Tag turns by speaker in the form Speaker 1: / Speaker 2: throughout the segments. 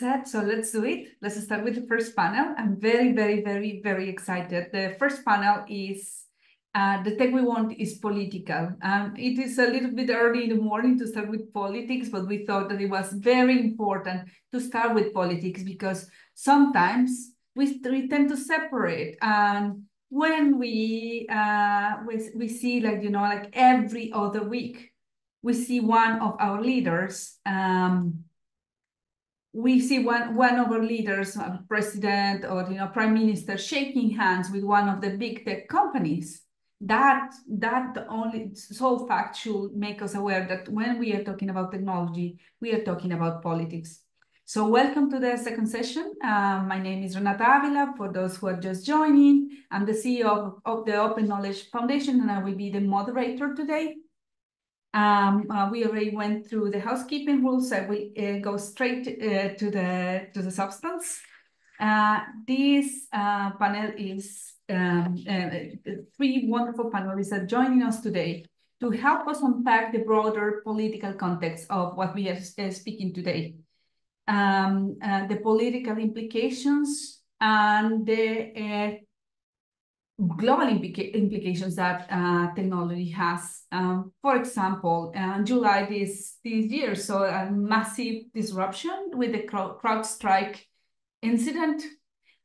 Speaker 1: said, so let's do it. Let's start with the first panel. I'm very, very, very, very excited. The first panel is uh, the tech we want is political. Um, it is a little bit early in the morning to start with politics, but we thought that it was very important to start with politics because sometimes we, we tend to separate. And when we, uh, we, we see like, you know, like every other week, we see one of our leaders um, we see one one of our leaders, president or you know prime minister, shaking hands with one of the big tech companies. That that only sole fact should make us aware that when we are talking about technology, we are talking about politics. So welcome to the second session. Uh, my name is Renata Avila. For those who are just joining, I'm the CEO of, of the Open Knowledge Foundation, and I will be the moderator today. Um, uh, we already went through the housekeeping rules, so we uh, go straight uh, to the to the substance. Uh, this uh, panel is um, uh, three wonderful panelists are joining us today to help us unpack the broader political context of what we are speaking today, um, the political implications and the global implica implications that uh, technology has. Um, for example, uh, July this, this year saw a massive disruption with the CrowdStrike incident,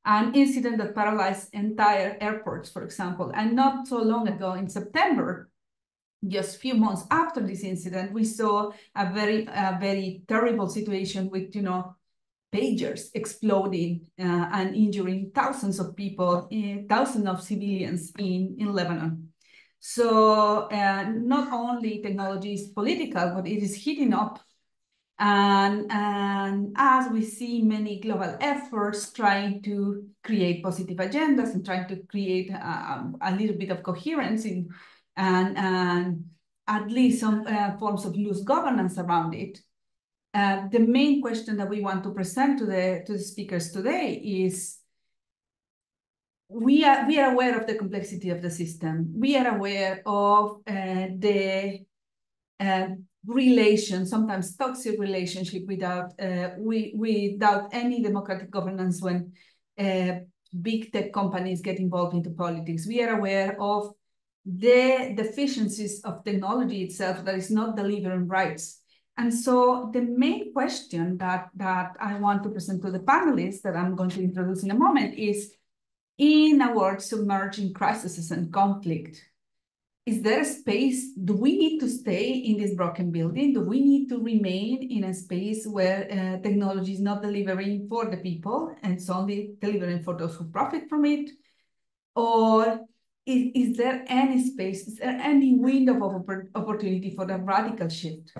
Speaker 1: an incident that paralyzed entire airports, for example. And not so long ago in September, just a few months after this incident, we saw a very, a very terrible situation with, you know, pagers exploding uh, and injuring thousands of people, uh, thousands of civilians in, in Lebanon. So uh, not only technology is political, but it is heating up. And, and as we see many global efforts trying to create positive agendas and trying to create a, a little bit of coherence in, and, and at least some uh, forms of loose governance around it, uh, the main question that we want to present to the to the speakers today is we are we are aware of the complexity of the system. We are aware of uh, the uh, relation, sometimes toxic relationship without uh, we without any democratic governance when uh, big tech companies get involved into politics. We are aware of the deficiencies of technology itself that is not delivering rights and so the main question that, that I want to present to the panelists that I'm going to introduce in a moment is, in a world submerging crises and conflict, is there a space? Do we need to stay in this broken building? Do we need to remain in a space where uh, technology is not delivering for the people and it's only delivering for those who profit from it? Or is, is there any space, is there any window of opportunity for the radical shift?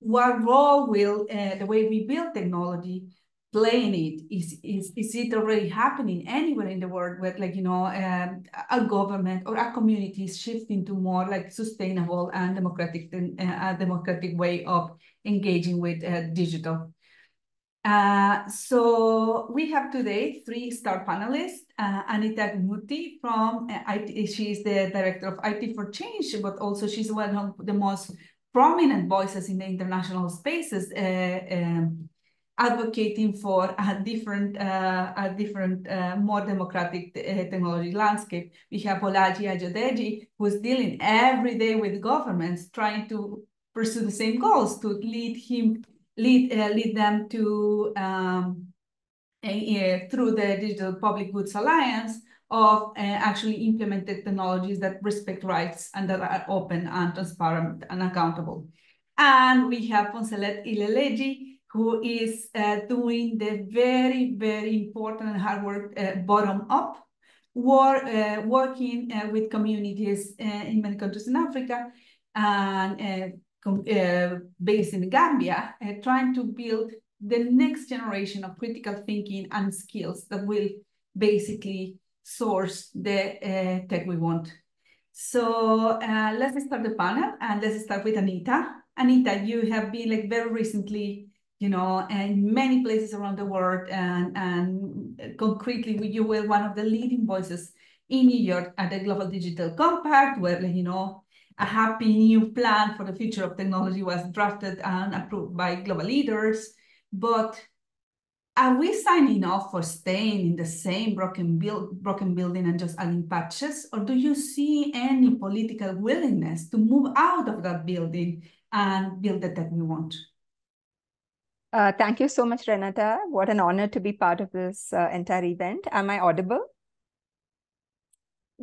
Speaker 1: What role will uh, the way we build technology play in it? Is, is, is it already happening anywhere in the world where like, you know, um, a government or a community is shifting to more like sustainable and democratic, uh, democratic way of engaging with uh, digital? Uh, so we have today three star panelists. Uh, Anita Murthy from uh, IT, she is the director of IT for Change, but also she's one of the most prominent voices in the international spaces uh, um, advocating for a different, uh, a different, uh, more democratic uh, technology landscape. We have Bolaji Ayodeji, who's dealing every day with governments, trying to pursue the same goals to lead him, lead, uh, lead them to um, through the Digital Public Goods Alliance of uh, actually implemented technologies that respect rights and that are open and transparent and accountable. And we have Poncelet Ileleji, who is uh, doing the very, very important and hard work uh, bottom up, uh, working uh, with communities uh, in many countries in Africa and based in Gambia, trying to build the next generation of critical thinking and skills that will basically source the uh, tech we want. So uh, let's start the panel and let's start with Anita. Anita, you have been like very recently, you know, in many places around the world and, and concretely you were one of the leading voices in New York at the Global Digital Compact where, you know, a happy new plan for the future of technology was drafted and approved by global leaders. But are we signing off for staying in the same broken, build, broken building and just adding patches? Or do you see any political willingness to move out of that building and build the tech we want?
Speaker 2: Uh, thank you so much, Renata. What an honor to be part of this uh, entire event. Am I audible?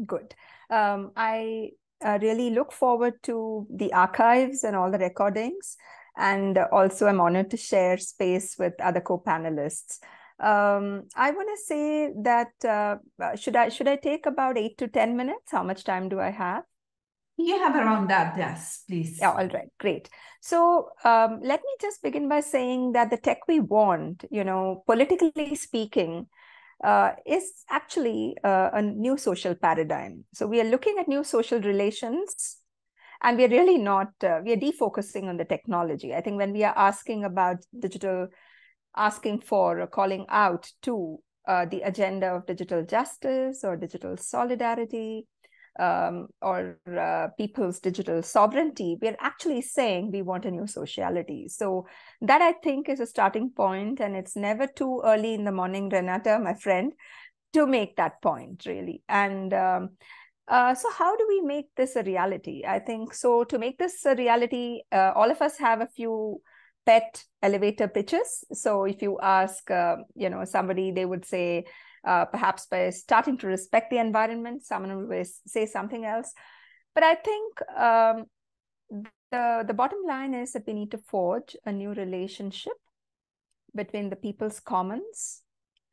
Speaker 2: Good. Um, I uh, really look forward to the archives and all the recordings. And also, I'm honored to share space with other co-panelists. Um, I want to say that uh, should I should I take about eight to ten minutes? How much time do I have?
Speaker 1: You have around that, yes, please.
Speaker 2: Yeah, all right, great. So um, let me just begin by saying that the tech we want, you know, politically speaking, uh, is actually uh, a new social paradigm. So we are looking at new social relations and we're really not uh, we are defocusing on the technology i think when we are asking about digital asking for or calling out to uh, the agenda of digital justice or digital solidarity um, or uh, people's digital sovereignty, we're actually saying we want a new sociality. So that I think is a starting point, and it's never too early in the morning, Renata, my friend, to make that point really. And um, uh, so how do we make this a reality? I think so. To make this a reality, uh, all of us have a few pet elevator pitches. So if you ask, uh, you know, somebody, they would say, uh, perhaps by starting to respect the environment, someone will say something else. But I think um, the the bottom line is that we need to forge a new relationship between the people's commons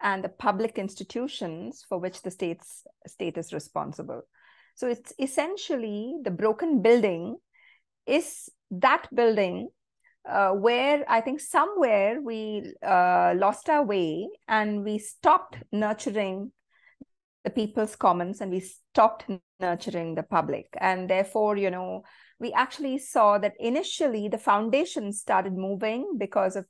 Speaker 2: and the public institutions for which the state's state is responsible. So it's essentially the broken building is that building uh, where I think somewhere we uh, lost our way and we stopped nurturing the people's commons and we stopped nurturing the public. And therefore, you know, we actually saw that initially the foundation started moving because of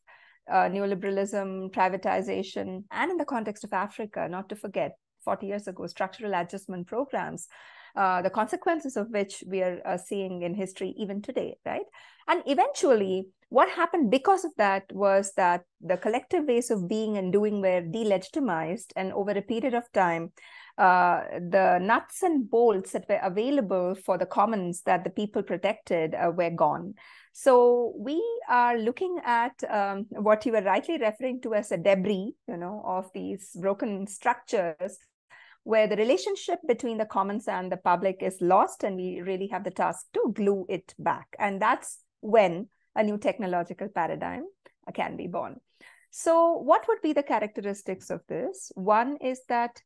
Speaker 2: uh, neoliberalism, privatization, and in the context of Africa, not to forget, 40 years ago, structural adjustment programs uh, the consequences of which we are uh, seeing in history even today, right? And eventually, what happened because of that was that the collective ways of being and doing were delegitimized, and over a period of time, uh, the nuts and bolts that were available for the commons that the people protected uh, were gone. So we are looking at um, what you were rightly referring to as a debris, you know, of these broken structures where the relationship between the commons and the public is lost and we really have the task to glue it back. And that's when a new technological paradigm can be born. So what would be the characteristics of this? One is that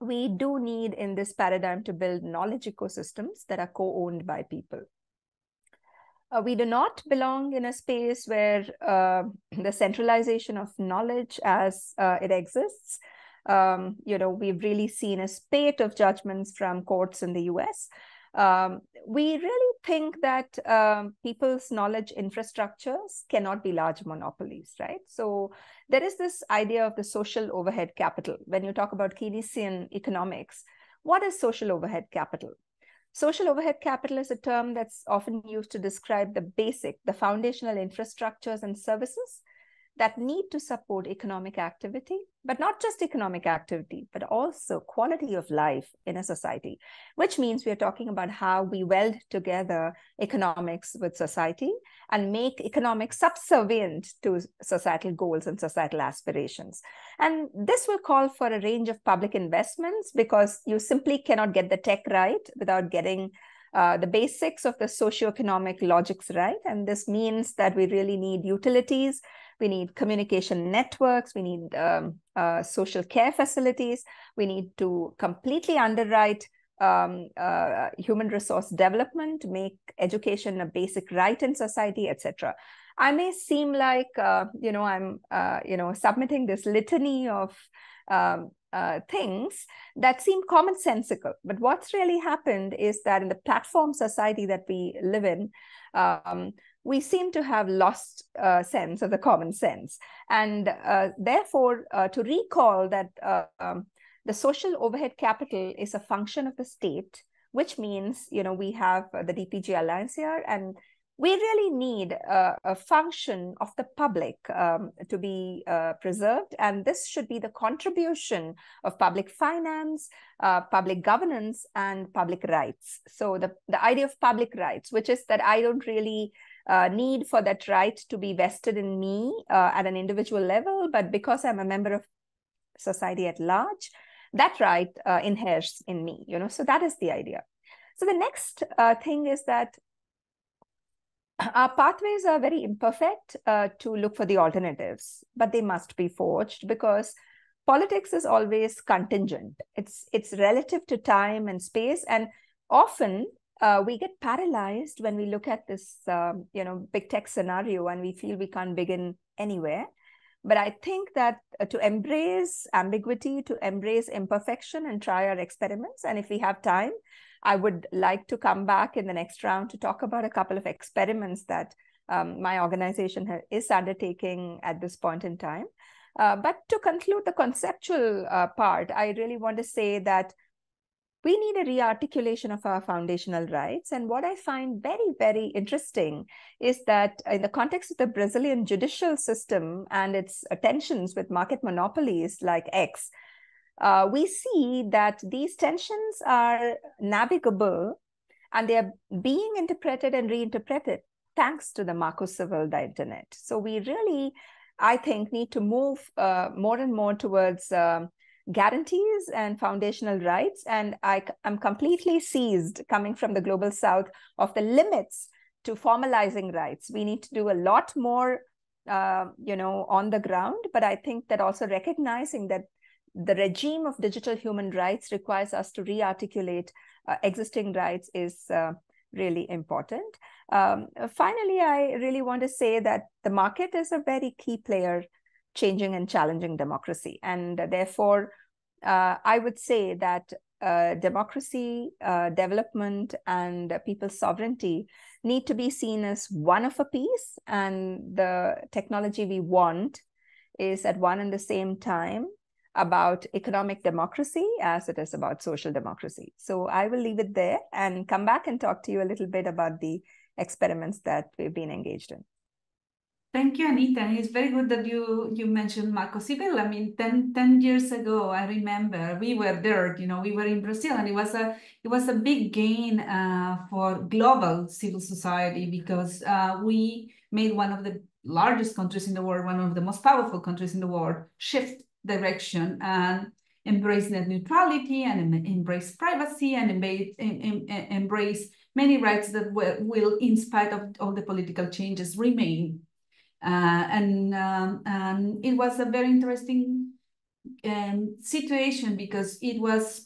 Speaker 2: we do need in this paradigm to build knowledge ecosystems that are co-owned by people. Uh, we do not belong in a space where uh, the centralization of knowledge as uh, it exists um, you know, we've really seen a spate of judgments from courts in the US. Um, we really think that um, people's knowledge infrastructures cannot be large monopolies, right? So there is this idea of the social overhead capital. When you talk about Keynesian economics, what is social overhead capital? Social overhead capital is a term that's often used to describe the basic, the foundational infrastructures and services that need to support economic activity, but not just economic activity, but also quality of life in a society, which means we are talking about how we weld together economics with society and make economics subservient to societal goals and societal aspirations. And this will call for a range of public investments because you simply cannot get the tech right without getting uh, the basics of the socioeconomic logics right. And this means that we really need utilities we need communication networks, we need um, uh, social care facilities, we need to completely underwrite um, uh, human resource development, make education a basic right in society, etc. I may seem like uh, you know I'm uh, you know submitting this litany of um, uh, things that seem commonsensical. But what's really happened is that in the platform society that we live in, um, we seem to have lost uh, sense of the common sense. And uh, therefore, uh, to recall that uh, um, the social overhead capital is a function of the state, which means, you know, we have the DPG Alliance here, and we really need a, a function of the public um, to be uh, preserved. And this should be the contribution of public finance, uh, public governance, and public rights. So the, the idea of public rights, which is that I don't really uh, need for that right to be vested in me uh, at an individual level, but because I'm a member of society at large, that right uh, inheres in me, you know, so that is the idea. So the next uh, thing is that our pathways are very imperfect uh, to look for the alternatives, but they must be forged because politics is always contingent. It's it's relative to time and space, and often uh, we get paralyzed when we look at this, um, you know, big tech scenario, and we feel we can't begin anywhere. But I think that uh, to embrace ambiguity, to embrace imperfection, and try our experiments, and if we have time, I would like to come back in the next round to talk about a couple of experiments that um, my organization is undertaking at this point in time. Uh, but to conclude the conceptual uh, part, I really want to say that we need a rearticulation of our foundational rights. And what I find very, very interesting is that in the context of the Brazilian judicial system and its tensions with market monopolies like X, uh, we see that these tensions are navigable and they are being interpreted and reinterpreted thanks to the Marco Civil internet. So we really, I think, need to move uh, more and more towards uh, guarantees and foundational rights. And I am completely seized coming from the global south of the limits to formalizing rights. We need to do a lot more, uh, you know, on the ground. But I think that also recognizing that the regime of digital human rights requires us to re-articulate uh, existing rights is uh, really important. Um, finally, I really want to say that the market is a very key player changing and challenging democracy. And therefore, uh, I would say that uh, democracy, uh, development, and people's sovereignty need to be seen as one of a piece. And the technology we want is at one and the same time about economic democracy as it is about social democracy. So I will leave it there and come back and talk to you a little bit about the experiments that we've been engaged in.
Speaker 1: Thank you, Anita. It's very good that you you mentioned Marco Civil. I mean, 10, 10 years ago, I remember we were there, you know, we were in Brazil and it was a it was a big gain uh, for global civil society because uh, we made one of the largest countries in the world, one of the most powerful countries in the world, shift direction and embrace net neutrality and embrace privacy and embrace many rights that will, in spite of all the political changes, remain. Uh, and, um, and it was a very interesting um, situation because it was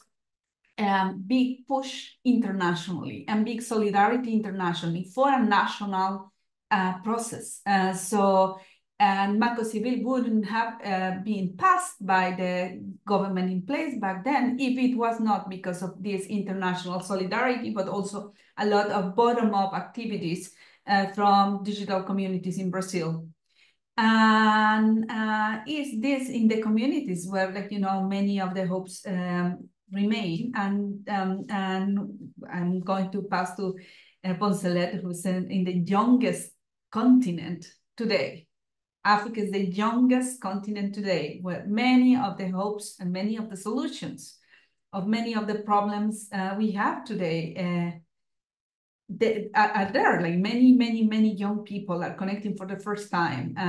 Speaker 1: a um, big push internationally and big solidarity internationally for a national uh, process. Uh, so and Marco Civil wouldn't have uh, been passed by the government in place back then if it was not because of this international solidarity, but also a lot of bottom-up activities uh, from digital communities in Brazil. And uh, is this in the communities where, like, you know, many of the hopes um, remain. And, um, and I'm going to pass to uh, Poncelet, who's in, in the youngest continent today. Africa is the youngest continent today, where many of the hopes and many of the solutions of many of the problems uh, we have today uh, they are, are, there. Like many, many, many young people are connecting for the first time uh,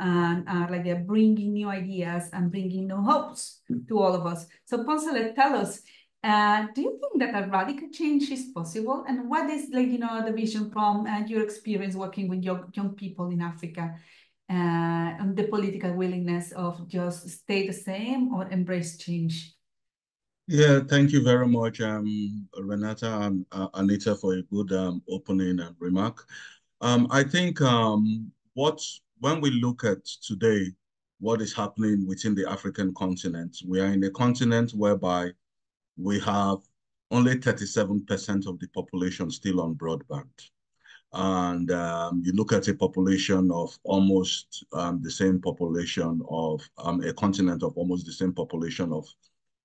Speaker 1: and are like they're bringing new ideas and bringing new hopes to all of us. So Poncelet, tell us, uh, do you think that a radical change is possible? And what is like, you know, the vision from uh, your experience working with young, young people in Africa? Uh, and the political willingness of just stay the same or embrace change.
Speaker 3: Yeah, thank you very much, um, Renata and uh, Anita, for a good um, opening and remark. Um, I think um, what when we look at today, what is happening within the African continent, we are in a continent whereby we have only 37% of the population still on broadband and um, you look at a population of almost um, the same population of um, a continent of almost the same population of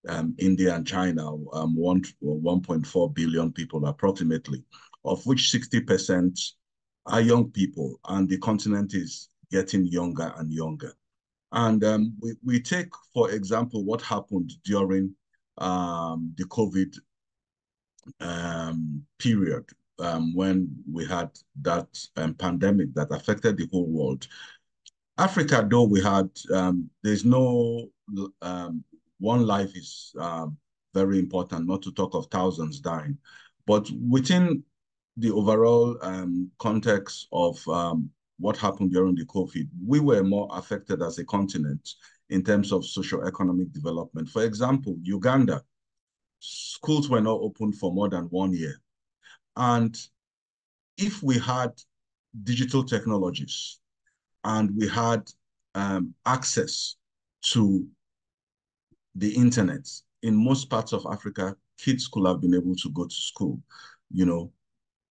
Speaker 3: um, India and China, um, one 1.4 billion people approximately, of which 60% are young people, and the continent is getting younger and younger. And um, we, we take, for example, what happened during um, the COVID um, period um, when we had that um, pandemic that affected the whole world. Africa, though we had, um, there's no, um, one life is um, very important, not to talk of thousands dying. But within the overall um, context of what happened during the COVID, we were more affected as a continent in terms of socio-economic development. For example, Uganda, schools were not open for more than one year. And if we had digital technologies and we had um, access to the internet, in most parts of Africa, kids could have been able to go to school, you know,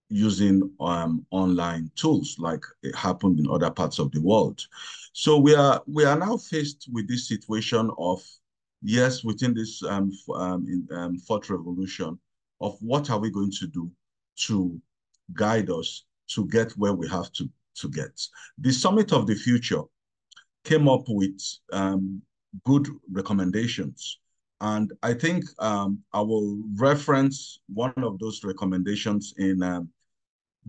Speaker 3: using um, online tools like it happened in other parts of the world. So we are we are now faced with this situation of yes, within this um, um, in, um, fourth revolution, of what are we going to do to guide us to get where we have to to get. The Summit of the Future came up with um, good recommendations. And I think um, I will reference one of those recommendations in um,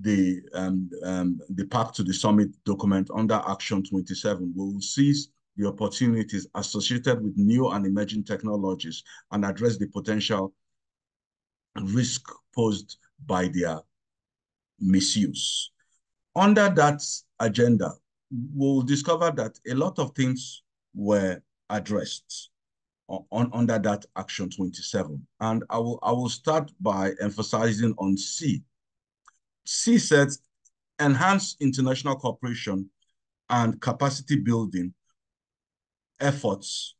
Speaker 3: the um, um, the Path to the Summit document under Action 27. We will seize the opportunities associated with new and emerging technologies and address the potential risk posed by their misuse. Under that agenda, we'll discover that a lot of things were addressed on, on, under that action 27. And I will I will start by emphasizing on C. C says enhance international cooperation and capacity building efforts.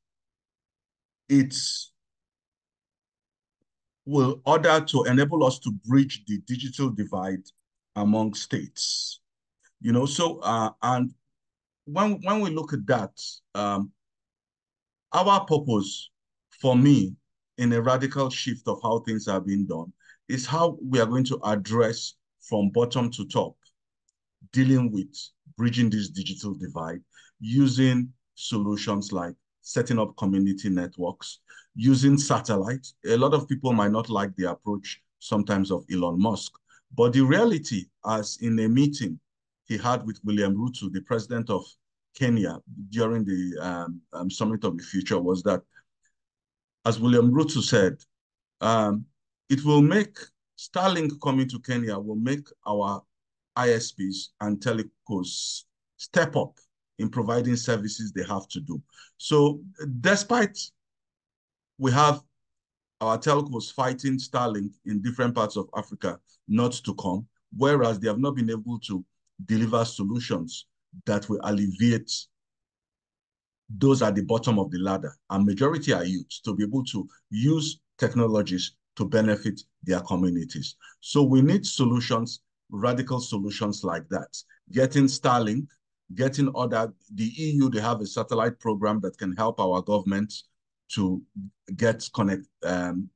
Speaker 3: It's will order to enable us to bridge the digital divide among states. You know, so uh, and when when we look at that, um, our purpose for me in a radical shift of how things are being done is how we are going to address from bottom to top, dealing with bridging this digital divide using solutions like setting up community networks, using satellite. A lot of people might not like the approach sometimes of Elon Musk, but the reality, as in a meeting he had with William Ruto, the president of Kenya, during the um, um, Summit of the Future, was that, as William Ruto said, um, it will make Starlink coming to Kenya will make our ISPs and telecos step up in providing services they have to do. So despite we have our telcos fighting Starlink in different parts of Africa not to come, whereas they have not been able to deliver solutions that will alleviate those at the bottom of the ladder. And majority are youth to be able to use technologies to benefit their communities. So we need solutions, radical solutions like that. Getting Starlink, getting other, the EU, they have a satellite program that can help our governments to get connect, um,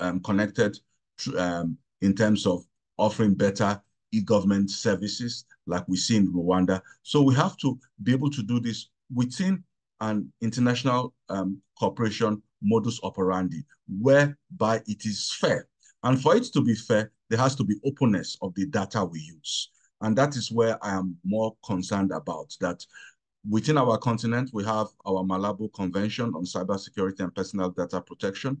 Speaker 3: um, connected to, um, in terms of offering better e-government services like we see in Rwanda. So we have to be able to do this within an international um, cooperation modus operandi, whereby it is fair. And for it to be fair, there has to be openness of the data we use. And that is where I am more concerned about that within our continent, we have our Malabo Convention on Cybersecurity and Personal Data Protection.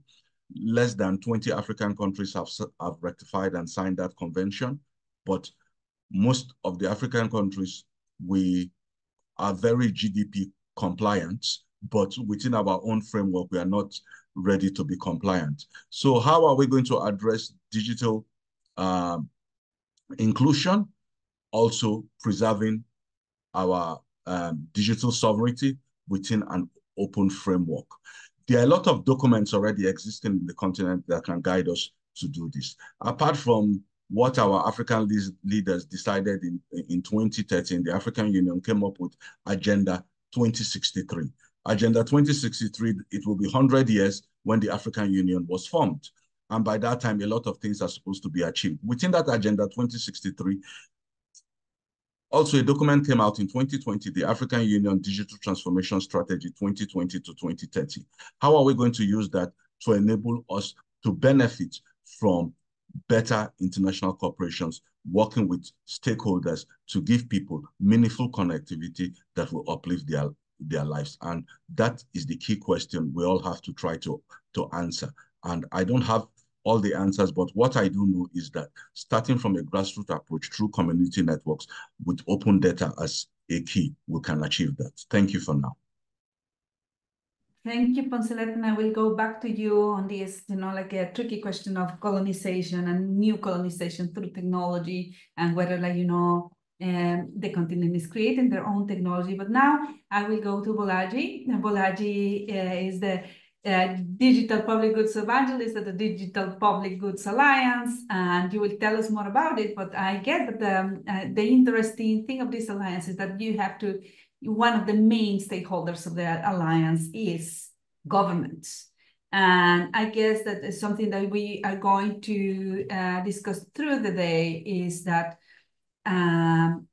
Speaker 3: Less than 20 African countries have, have rectified and signed that convention. But most of the African countries, we are very GDP compliant, but within our own framework, we are not ready to be compliant. So how are we going to address digital um, inclusion, also preserving our um, digital sovereignty within an open framework? There are a lot of documents already existing in the continent that can guide us to do this. Apart from what our African leaders decided in, in 2013, the African Union came up with Agenda 2063. Agenda 2063, it will be 100 years when the African Union was formed. And by that time, a lot of things are supposed to be achieved. Within that Agenda 2063, also, a document came out in 2020, the African Union Digital Transformation Strategy 2020 to 2030. How are we going to use that to enable us to benefit from better international corporations working with stakeholders to give people meaningful connectivity that will uplift their, their lives? And that is the key question we all have to try to, to answer. And I don't have all the answers, but what I do know is that starting from a grassroots approach through community networks with open data as a key, we can achieve that. Thank you for now.
Speaker 1: Thank you, Poncelet, and I will go back to you on this, you know, like a tricky question of colonization and new colonization through technology and whether, like, you know, um, the continent is creating their own technology. But now I will go to Bolaji. Bolaji uh, is the uh, digital public goods evangelist at the Digital Public Goods Alliance, and you will tell us more about it. But I get that the, um, uh, the interesting thing of this alliance is that you have to, one of the main stakeholders of the alliance is government. And I guess that is something that we are going to uh, discuss through the day is that um,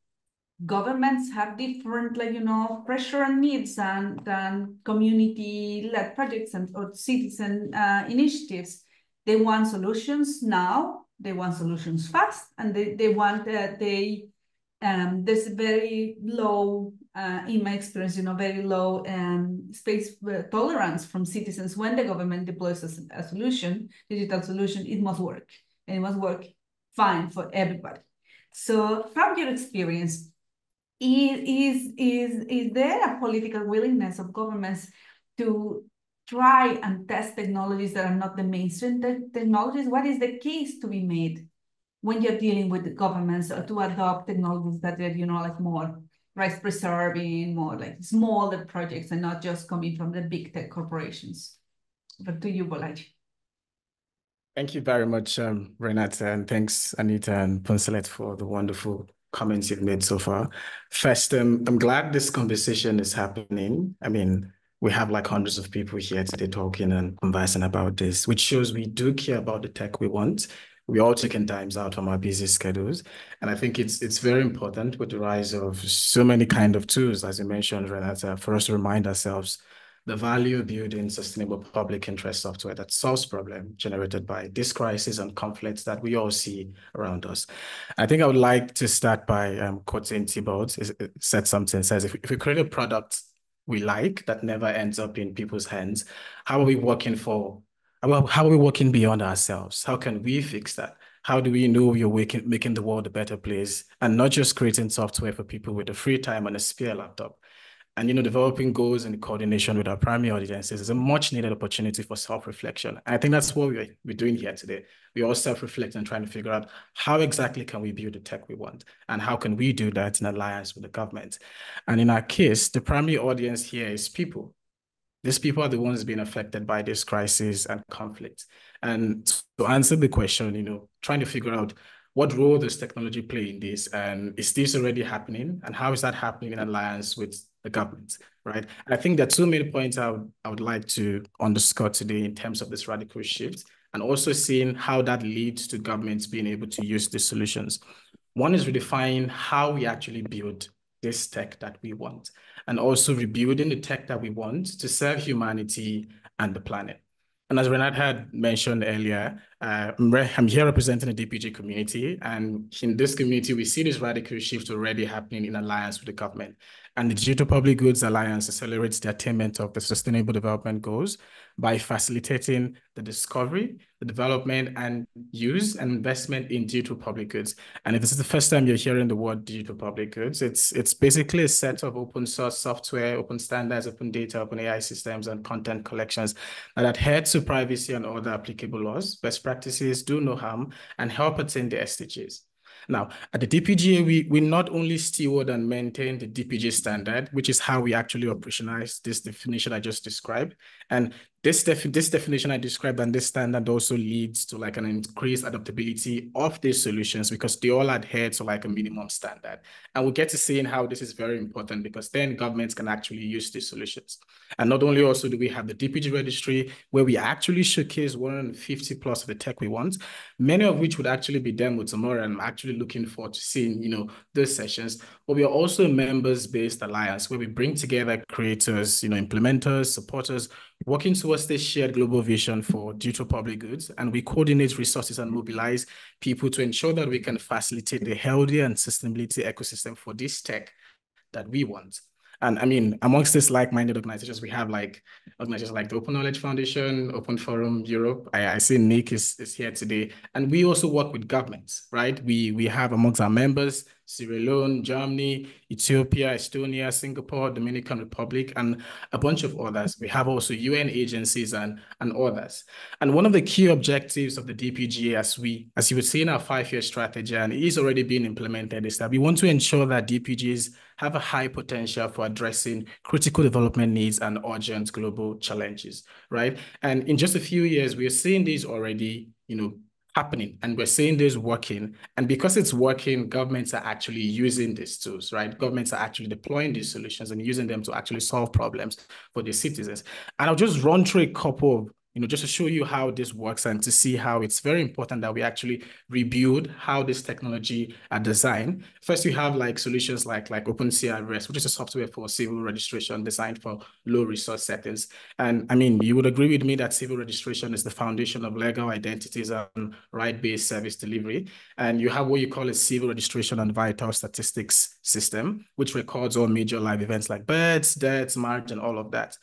Speaker 1: governments have different, like, you know, pressure and needs and, and community-led projects and or citizen uh, initiatives. They want solutions now, they want solutions fast, and they, they want, uh, they, um, there's very low, uh, in my experience, you know, very low um, space uh, tolerance from citizens when the government deploys a, a solution, digital solution, it must work, and it must work fine for everybody. So from your experience, is, is, is there a political willingness of governments to try and test technologies that are not the mainstream te technologies? What is the case to be made when you're dealing with the governments to adopt technologies that are, you know, like more rice preserving, more like smaller projects and not just coming from the big tech corporations? But to you, Bolaji.
Speaker 4: Thank you very much, um, Renata, and thanks, Anita and Poncelet, for the wonderful comments you've made so far. First, um, I'm glad this conversation is happening. I mean, we have like hundreds of people here today talking and conversing about this, which shows we do care about the tech we want. We all taking times out from our busy schedules. And I think it's it's very important with the rise of so many kind of tools, as you mentioned, Renata, for us to remind ourselves the value of building sustainable public interest software that solves problem generated by this crisis and conflicts that we all see around us. I think I would like to start by um, quoting Thibault. It said something, says, if, if we create a product we like that never ends up in people's hands, how are we working for, how are we working beyond ourselves? How can we fix that? How do we know you're making, making the world a better place and not just creating software for people with a free time and a spare laptop? And you know, developing goals in coordination with our primary audiences is a much needed opportunity for self-reflection. And I think that's what we're, we're doing here today. We all self-reflect and trying to figure out how exactly can we build the tech we want and how can we do that in alliance with the government. And in our case, the primary audience here is people. These people are the ones being affected by this crisis and conflict. And to answer the question, you know, trying to figure out what role does technology play in this? And is this already happening? And how is that happening in alliance with the government, right? And I think there are two main points I would, I would like to underscore today in terms of this radical shift and also seeing how that leads to governments being able to use these solutions. One is redefining how we actually build this tech that we want and also rebuilding the tech that we want to serve humanity and the planet. And as Renata had mentioned earlier, uh, I'm here representing the DPG community. And in this community, we see this radical shift already happening in alliance with the government. And the Digital Public Goods Alliance accelerates the attainment of the Sustainable Development Goals by facilitating the discovery, the development, and use and investment in digital public goods. And if this is the first time you're hearing the word digital public goods, it's it's basically a set of open source software, open standards, open data, open AI systems, and content collections that adhere to privacy and other applicable laws, best practices, do no harm, and help attain the SDGs. Now, at the DPGA, we, we not only steward and maintain the DPG standard, which is how we actually operationalize this definition I just described. And this, def this definition I described and this standard also leads to like an increased adaptability of these solutions because they all adhere to like a minimum standard. And we get to seeing how this is very important because then governments can actually use these solutions. And not only also do we have the DPG registry where we actually showcase 150 plus of the tech we want, many of which would actually be demoed tomorrow. And I'm actually looking forward to seeing, you know, those sessions. But we are also a members-based alliance where we bring together creators, you know, implementers, supporters, working towards this shared global vision for digital public goods, and we coordinate resources and mobilize people to ensure that we can facilitate the healthy and sustainability ecosystem for this tech that we want. And I mean, amongst these like-minded organizations, we have like organizations like the Open Knowledge Foundation, Open Forum Europe. I, I see Nick is, is here today. And we also work with governments, right? We, we have amongst our members, Sierra Leone, Germany, Ethiopia, Estonia, Singapore, Dominican Republic, and a bunch of others. We have also UN agencies and, and others. And one of the key objectives of the DPGA, as we, as you would see in our five-year strategy, and it is already being implemented, is that we want to ensure that DPGs have a high potential for addressing critical development needs and urgent global challenges, right? And in just a few years, we are seeing these already, you know, happening and we're seeing this working. And because it's working governments are actually using these tools right? Governments are actually deploying these solutions and using them to actually solve problems for their citizens. And i'll just run through a couple of you know, just to show you how this works and to see how it's very important that we actually rebuild how this technology are designed. First, you have like solutions like, like OpenCRVS, which is a software for civil registration designed for low resource settings. And I mean, you would agree with me that civil registration is the foundation of legal identities and right-based service delivery. And you have what you call a civil registration and vital statistics system, which records all major live events like births, deaths, marriage, and all of that.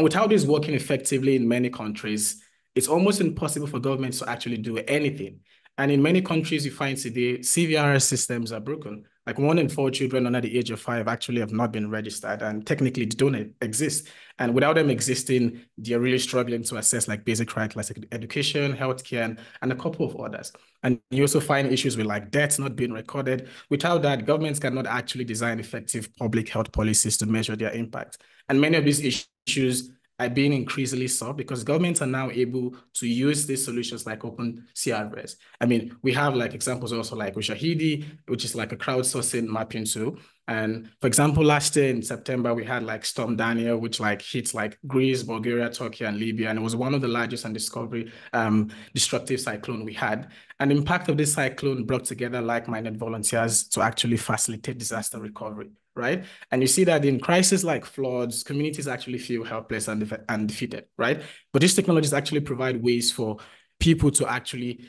Speaker 4: And without this working effectively in many countries, it's almost impossible for governments to actually do anything. And in many countries, you find today CRVS systems are broken. Like one in four children under the age of five actually have not been registered and technically don't exist. And without them existing, they're really struggling to access like basic rights like education, healthcare, and, and a couple of others. And you also find issues with like debts not being recorded. Without that, governments cannot actually design effective public health policies to measure their impact. And many of these issues are being increasingly solved because governments are now able to use these solutions like Open CRVS. I mean, we have like examples also like Ushahidi, which is like a crowdsourcing mapping tool. And for example, last year in September, we had like Storm Daniel, which like hits like Greece, Bulgaria, Turkey, and Libya. And it was one of the largest and discovery um, destructive cyclone we had. And the impact of this cyclone brought together like-minded volunteers to actually facilitate disaster recovery right? And you see that in crises like floods, communities actually feel helpless and, def and defeated, right? But these technologies actually provide ways for people to actually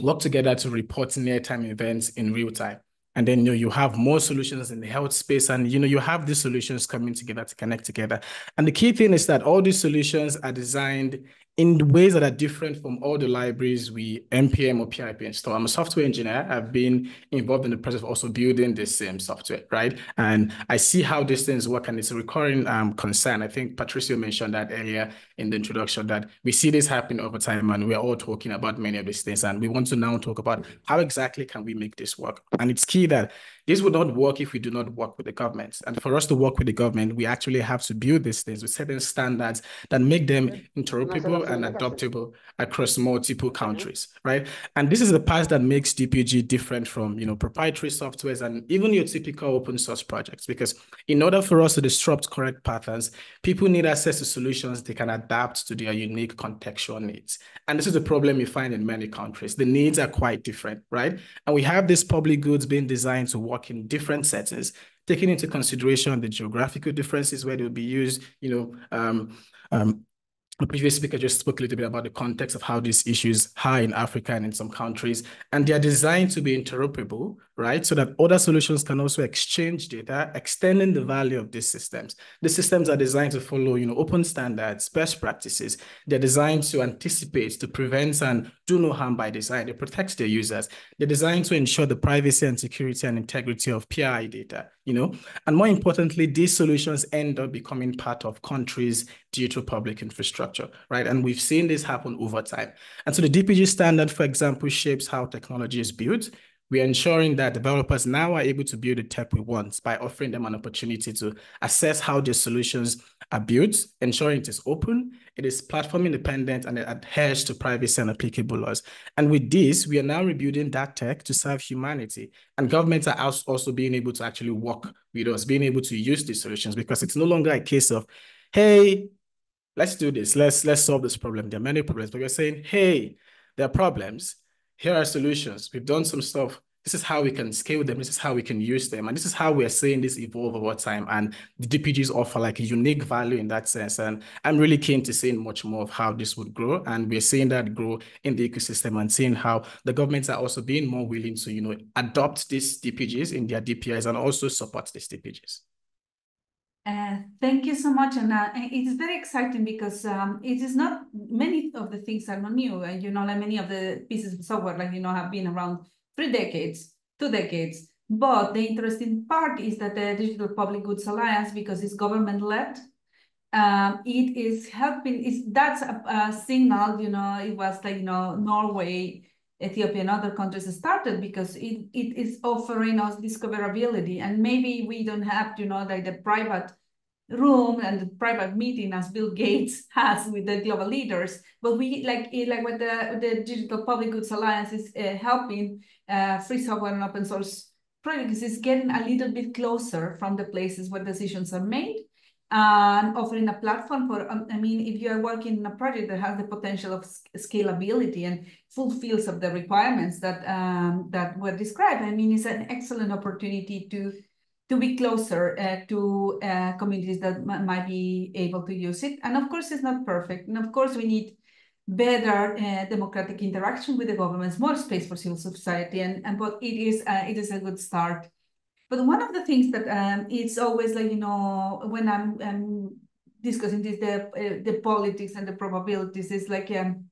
Speaker 4: work together to report near-time events in real time. And then you know you have more solutions in the health space, and you know you have these solutions coming together to connect together. And the key thing is that all these solutions are designed in ways that are different from all the libraries we NPM or PIP install. I'm a software engineer. I've been involved in the process of also building this same software, right? And I see how these things work and it's a recurring um, concern. I think Patricio mentioned that earlier in the introduction that we see this happen over time and we're all talking about many of these things. And we want to now talk about how exactly can we make this work? And it's key that this would not work if we do not work with the government. And for us to work with the government, we actually have to build these things with certain standards that make them interoperable and adoptable across multiple countries, right? And this is the part that makes DPG different from, you know, proprietary softwares and even your typical open source projects. Because in order for us to disrupt correct patterns, people need access to solutions they can adapt to their unique contextual needs. And this is a problem you find in many countries. The needs are quite different, right? And we have these public goods being designed to work work in different settings, taking into consideration the geographical differences where they'll be used, you know, um, um, the previous speaker just spoke a little bit about the context of how these issues are in Africa and in some countries, and they're designed to be interoperable, right? So that other solutions can also exchange data, extending the value of these systems. The systems are designed to follow, you know, open standards, best practices. They're designed to anticipate, to prevent and do no harm by design. They protect their users. They're designed to ensure the privacy and security and integrity of PII data, you know, and more importantly, these solutions end up becoming part of countries' digital public infrastructure, right? And we've seen this happen over time. And so the DPG standard, for example, shapes how technology is built, we are ensuring that developers now are able to build the tech we want by offering them an opportunity to assess how their solutions are built, ensuring it is open, it is platform independent, and it adheres to privacy and applicable laws. And with this, we are now rebuilding that tech to serve humanity. And governments are also being able to actually work with us, being able to use these solutions because it's no longer a case of, hey, let's do this, let's let's solve this problem. There are many problems, but we're saying, hey, there are problems here are solutions. We've done some stuff. This is how we can scale them. This is how we can use them. And this is how we're seeing this evolve over time. And the DPGs offer like a unique value in that sense. And I'm really keen to seeing much more of how this would grow. And we're seeing that grow in the ecosystem and seeing how the governments are also being more willing to, you know, adopt these DPGs in their DPIs and also support these DPGs.
Speaker 1: Uh, thank you so much, and uh, it is very exciting because um, it is not many of the things are not new. Uh, you know, like many of the pieces of software, like you know, have been around three decades, two decades. But the interesting part is that the Digital Public Goods Alliance, because it's government led, um, it is helping. Is that's a, a, signal. You know, it was like you know Norway, Ethiopia, and other countries started because it it is offering us discoverability, and maybe we don't have you know like the private room and the private meeting as Bill Gates has with the global leaders. But we like like what the, the Digital Public Goods Alliance is uh, helping uh, free software and open source projects is getting a little bit closer from the places where decisions are made and offering a platform for, um, I mean, if you are working in a project that has the potential of scalability and fulfills of the requirements that um, that were described, I mean, it's an excellent opportunity to to be closer uh, to uh, communities that might be able to use it. And of course, it's not perfect. And of course, we need better uh, democratic interaction with the governments, more space for civil society, and, and but it is uh, it is a good start. But one of the things that um, it's always like you know when I'm, discussing this the uh, the politics and the probabilities is like um,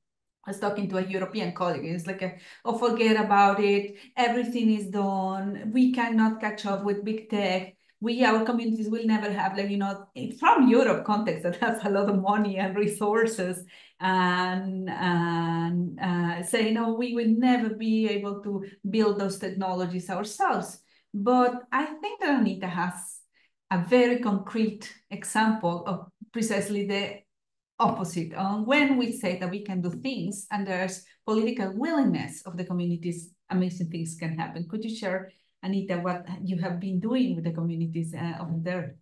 Speaker 1: I was talking to a European colleague. It's like, a, oh, forget about it. Everything is done. We cannot catch up with big tech. We, our communities will never have, like, you know, from Europe context that has a lot of money and resources and, and uh, say, no, we will never be able to build those technologies ourselves. But I think that Anita has a very concrete example of precisely the opposite. Um, when we say that we can do things and there's political willingness of the communities, amazing things can happen. Could you share, Anita, what you have been doing with the communities uh, over there?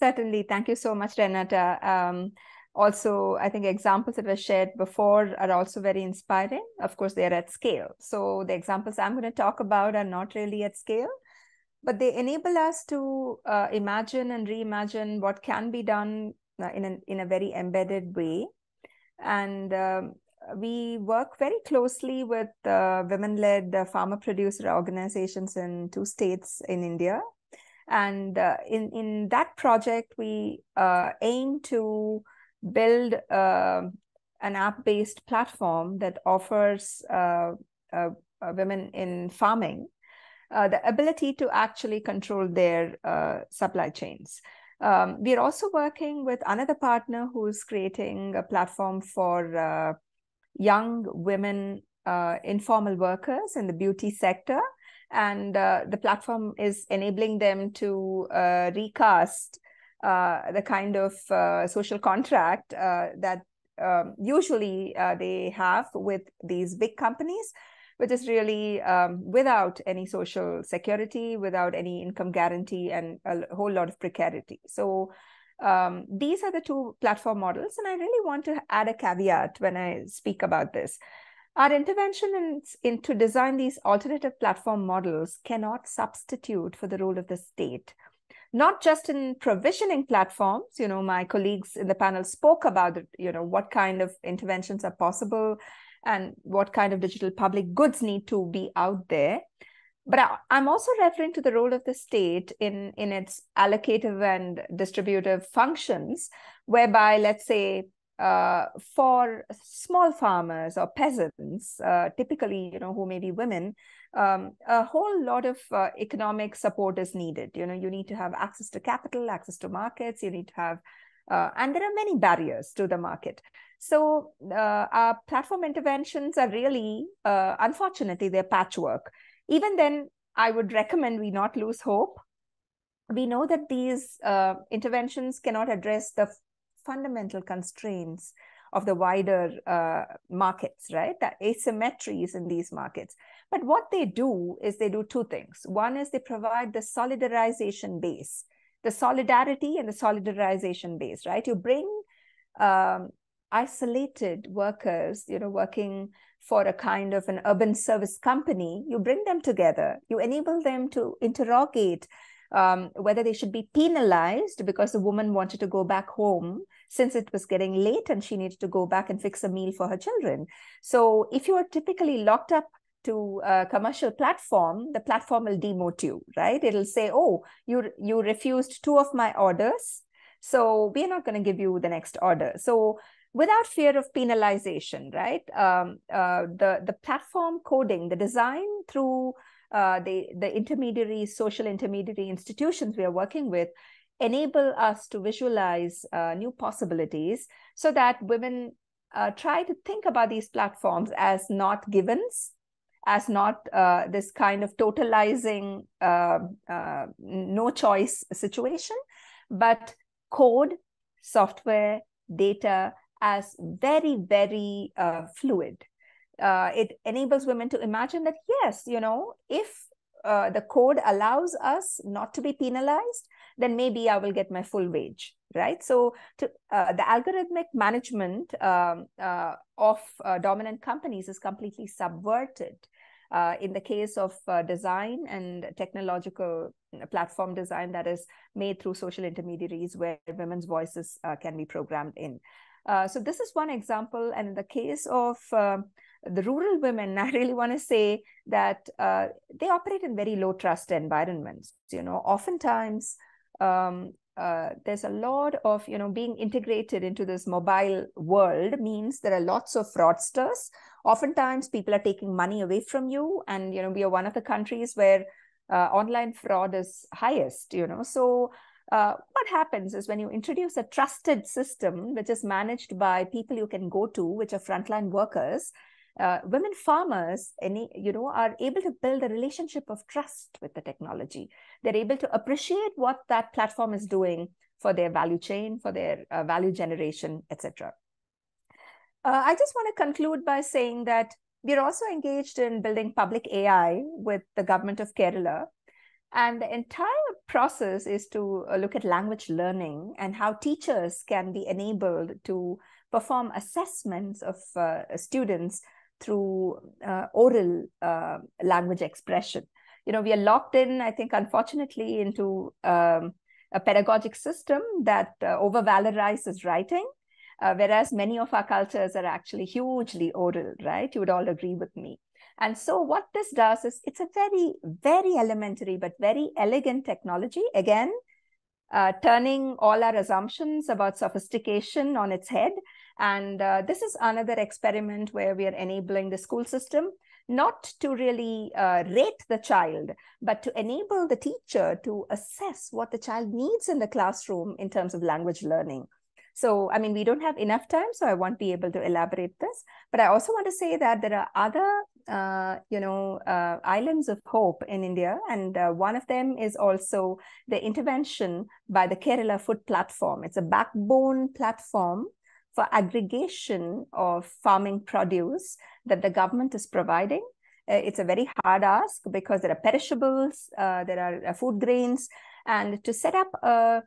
Speaker 2: Certainly. Thank you so much, Renata. Um, also, I think examples that were shared before are also very inspiring. Of course, they are at scale. So the examples I'm going to talk about are not really at scale, but they enable us to uh, imagine and reimagine what can be done uh, in, a, in a very embedded way. And um, we work very closely with uh, women-led uh, farmer producer organizations in two states in India. And uh, in, in that project, we uh, aim to build uh, an app-based platform that offers women in farming the ability to actually control their supply chains. Um, we are also working with another partner who's creating a platform for uh, young women uh, informal workers in the beauty sector. And uh, the platform is enabling them to uh, recast uh, the kind of uh, social contract that um, usually they have with these big companies which is really um, without any social security, without any income guarantee, and a whole lot of precarity. So um, these are the two platform models. And I really want to add a caveat when I speak about this. Our intervention in, in to design these alternative platform models cannot substitute for the role of the state not just in provisioning platforms you know my colleagues in the panel spoke about you know what kind of interventions are possible and what kind of digital public goods need to be out there. But i'm also referring to the role of the state in in its allocative and distributive functions whereby let's say uh, for small farmers or peasants uh, typically you know who may be women um, a whole lot of uh, economic support is needed you know you need to have access to capital access to markets you need to have Uh, and there are many barriers to the market. So uh, our platform interventions are really, uh, unfortunately, they're patchwork. Even then, I would recommend we not lose hope. We know that these uh, interventions cannot address the fundamental constraints of the wider uh, markets, right? The asymmetries in these markets. But what they do is they do two things. One is they provide the solidarization base, the solidarity and the solidarization base, right? You bring um, isolated workers, you know, working for a kind of an urban service company, you bring them together, you enable them to interrogate um, whether they should be penalized because the woman wanted to go back home since it was getting late and she needed to go back and fix a meal for her children. So if you are typically locked up to a commercial platform, the platform will demote you, right? It'll say, oh, you, you refused two of my orders. So we're not going to give you the next order. So without fear of penalization, right? Um, uh, the, the platform coding, the design through uh, the, the intermediary, social intermediary institutions we are working with enable us to visualize uh, new possibilities so that women uh, try to think about these platforms as not givens, as not uh, this kind of totalizing uh, uh, no choice situation, but code, software, data as very, very fluid uh, it enables women to imagine that yes you know if uh, the code allows us not to be penalized then maybe i will get my full wage right? So to, uh, the algorithmic management um, uh, of uh, dominant companies is completely subverted uh, in the case of design and technological platform design that is made through social intermediaries where women's voices can be programmed in. So this is one example. And in the case of um, the rural women, I really want to say that uh, they operate in very low trust environments. You know, oftentimes um, uh, there's a lot of you know being integrated into this mobile world means there are lots of fraudsters. Oftentimes, people are taking money away from you, and you know we are one of the countries where uh, online fraud is highest. You know, so. Uh, what happens is when you introduce a trusted system which is managed by people you can go to which are frontline workers uh, women farmers any you know are able to build a relationship of trust with the technology. They're able to appreciate what that platform is doing for their value chain for their uh, value generation etc uh, i just want to conclude by saying that we're also engaged in building public ai with the government of kerala. And the entire process is to uh, look at language learning and how teachers can be enabled to perform assessments of uh, students through uh, oral uh, language expression. You know, we are locked in, I think, unfortunately, into um, a pedagogic system that uh, over valorizes writing, uh, whereas many of our cultures are actually hugely oral, right? You would all agree with me. And so, what this does is it's a very, very elementary but very elegant technology. Again, uh, turning all our assumptions about sophistication on its head and uh, this is another experiment where we are enabling the school system not to really uh, rate the child, but to enable the teacher to assess what the child needs in the classroom in terms of language learning. So, I mean, we don't have enough time, so I won't be able to elaborate this. But I also want to say that there are other, uh, you know, uh, islands of hope in India, and uh, one of them is also the intervention by the Kerala Food Platform. It's a backbone platform for aggregation of farming produce that the government is providing. Uh, it's a very hard ask because there are perishables, uh, there are uh, food grains, and to set up uh,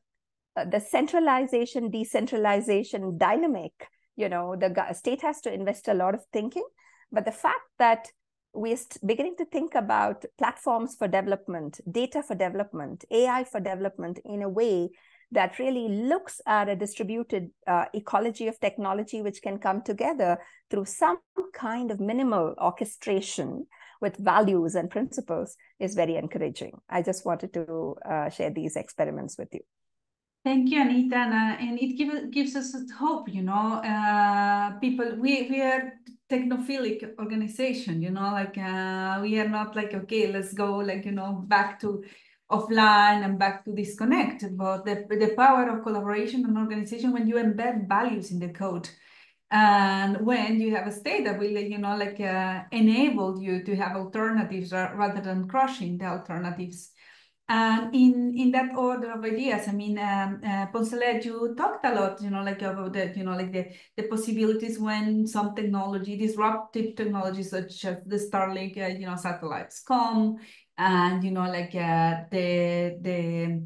Speaker 2: uh, the centralization, decentralization dynamic, you know, the state has to invest a lot of thinking. But the fact that we're beginning to think about platforms for development, data for development, AI for development in a way that really looks at a distributed uh, ecology of technology which can come together through some kind of minimal orchestration with values and principles is very encouraging. I just wanted to uh, share these experiments with you.
Speaker 1: Thank you, Anita, and, uh, and it give, gives us hope. You know, uh, people we we are technophilic organization. You know, like uh, we are not like okay, let's go like you know back to offline and back to disconnect, but the, the power of collaboration and organization when you embed values in the code. And when you have a state that will, you know, like uh, enable you to have alternatives rather than crushing the alternatives. And in in that order of ideas, I mean, um, uh, Poncelet, you talked a lot, you know, like about the, you know, like the the possibilities when some technology, disruptive technologies such as the Starlink, uh, you know, satellites come, and you know, like uh, the the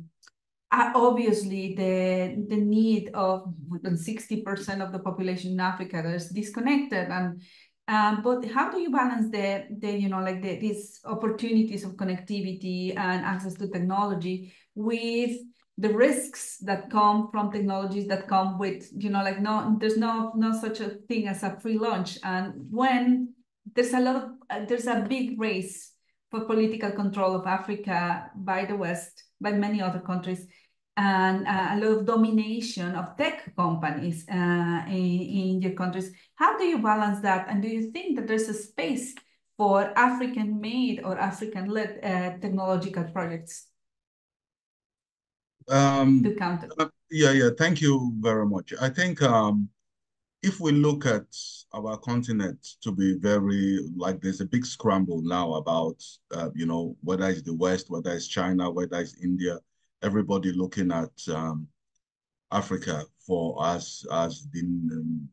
Speaker 1: uh, obviously the the need of 60% of the population in Africa that is disconnected and um, but how do you balance the, the you know, like the, these opportunities of connectivity and access to technology with the risks that come from technologies that come with, you know, like no, there's no, no such a thing as a free lunch. And when there's a lot of, uh, there's a big race for political control of Africa by the West, by many other countries, and uh, a lot of domination of tech companies uh, in, in your countries. How do you balance that? And do you think that there's a space for African-made or African-led uh, technological projects
Speaker 3: um,
Speaker 1: to counter?
Speaker 3: Uh, yeah, yeah. Thank you very much. I think um, if we look at our continent to be very like there's a big scramble now about uh, you know whether it's the West, whether it's China, whether it's India everybody looking at um, Africa for us as the, um,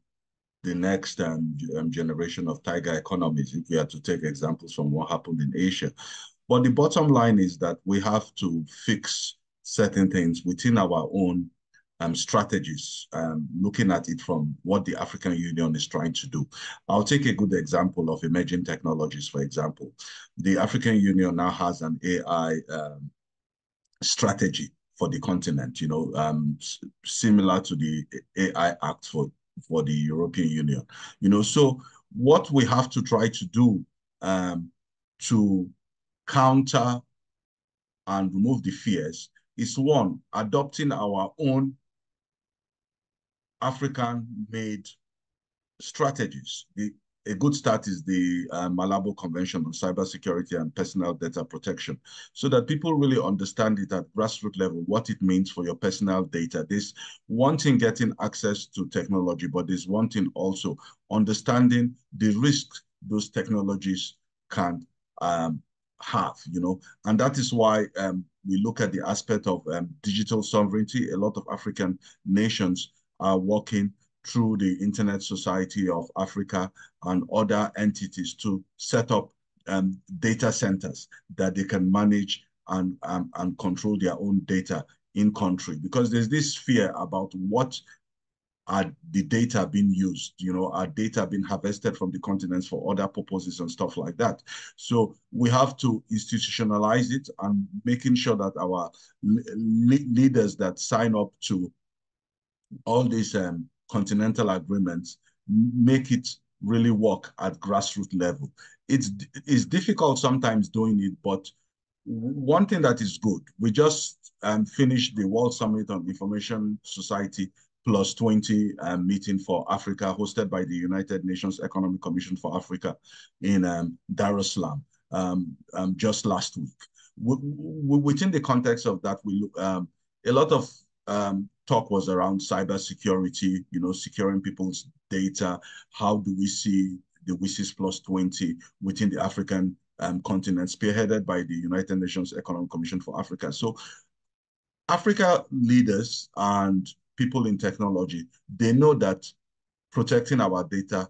Speaker 3: the next um, um, generation of tiger economies, if we are to take examples from what happened in Asia. But the bottom line is that we have to fix certain things within our own um, strategies, um, looking at it from what the African Union is trying to do. I'll take a good example of emerging technologies, for example. The African Union now has an AI um, strategy for the continent, you know, um, similar to the AI Act for, for the European Union, you know. So what we have to try to do um, to counter and remove the fears is one, adopting our own African-made strategies. The a good start is the uh, Malabo Convention on Cybersecurity and Personal Data Protection, so that people really understand it at grassroots level, what it means for your personal data. There's one thing getting access to technology, but there's one thing also understanding the risks those technologies can um, have, you know, and that is why um, we look at the aspect of um, digital sovereignty. A lot of African nations are working through the Internet Society of Africa and other entities to set up um, data centers that they can manage and, um, and control their own data in country. Because there's this fear about what are the data being used, you know, are data being harvested from the continents for other purposes and stuff like that. So we have to institutionalize it and making sure that our leaders that sign up to all these um, continental agreements make it really work at grassroots level. It's, it's difficult sometimes doing it, but one thing that is good, we just um, finished the World Summit on Information Society plus 20 um, meeting for Africa hosted by the United Nations Economic Commission for Africa in um, Dar es Salaam um, um, just last week. within the context of that, we look, um, a lot of um, talk was around cybersecurity, you know, securing people's data. How do we see the WSIS plus 20 within the African um, continent, spearheaded by the United Nations Economic Commission for Africa. So Africa leaders and people in technology, they know that protecting our data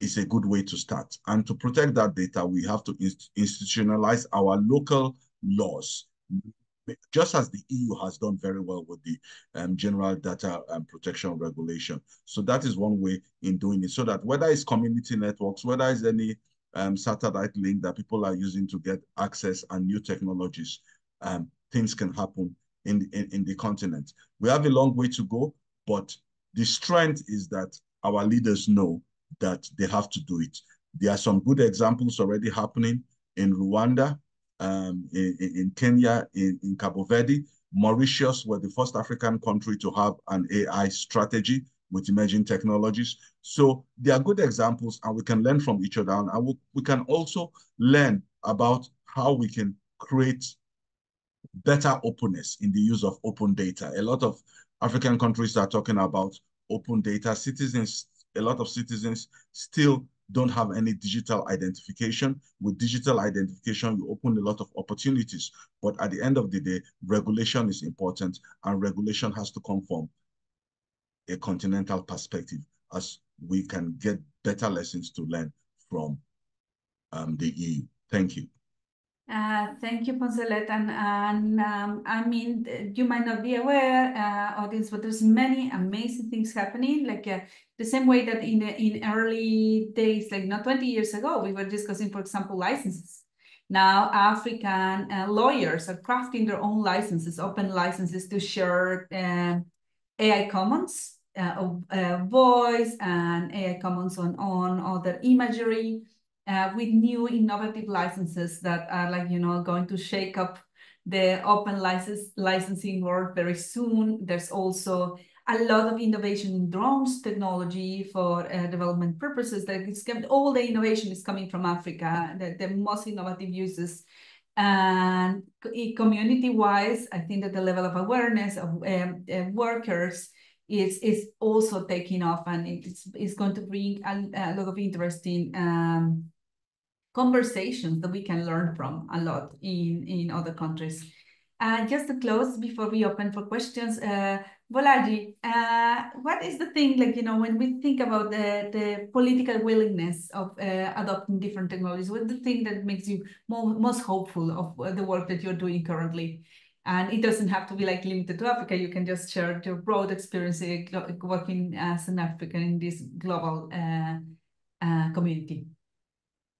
Speaker 3: is a good way to start. And to protect that data, we have to institutionalize our local laws just as the EU has done very well with the um, General Data um, Protection Regulation. So that is one way in doing it, so that whether it's community networks, whether it's any um, satellite link that people are using to get access and new technologies, um, things can happen in, in, in the continent. We have a long way to go, but the strength is that our leaders know that they have to do it. There are some good examples already happening in Rwanda, um, in, in, Kenya, in, in Cabo Verde. Mauritius were the first African country to have an AI strategy with emerging technologies. So they are good examples and we can learn from each other. And we, we can also learn about how we can create better openness in the use of open data. A lot of African countries are talking about open data. Citizens, a lot of citizens still don't have any digital identification. With digital identification, you open a lot of opportunities. But at the end of the day, regulation is important and regulation has to come from a continental perspective as we can get better lessons to learn from um, the EU. Thank you.
Speaker 1: Uh, thank you, Poncelet. And, and um, I mean, you might not be aware, uh, audience, but there's many amazing things happening. Like uh, the same way that in the, in early days, like not 20 years ago, we were discussing, for example, licenses. Now African uh, lawyers are crafting their own licenses, open licenses to share uh, AI commons, uh, voice and AI commons on, on other imagery uh, with new innovative licenses that are like, you know, going to shake up the open license licensing world very soon. There's also a lot of innovation in drones technology for uh, development purposes. That all the innovation is coming from Africa. The, the most innovative uses and community-wise, I think that the level of awareness of um, uh, workers is is also taking off, and it's it's going to bring a, a lot of interesting um, conversations that we can learn from a lot in, in other countries. Uh, just to close before we open for questions, uh, uh, what is the thing like, you know, when we think about the, the political willingness of uh, adopting different technologies, what's the thing that makes you more, most hopeful of the work that you're doing currently? And it doesn't have to be like limited to Africa. You can just share your broad experience uh, working as an African in this global uh, uh, community.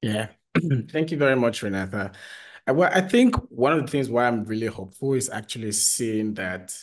Speaker 4: Yeah, Thank you very much, Renata. Uh, well, I think one of the things why I'm really hopeful is actually seeing that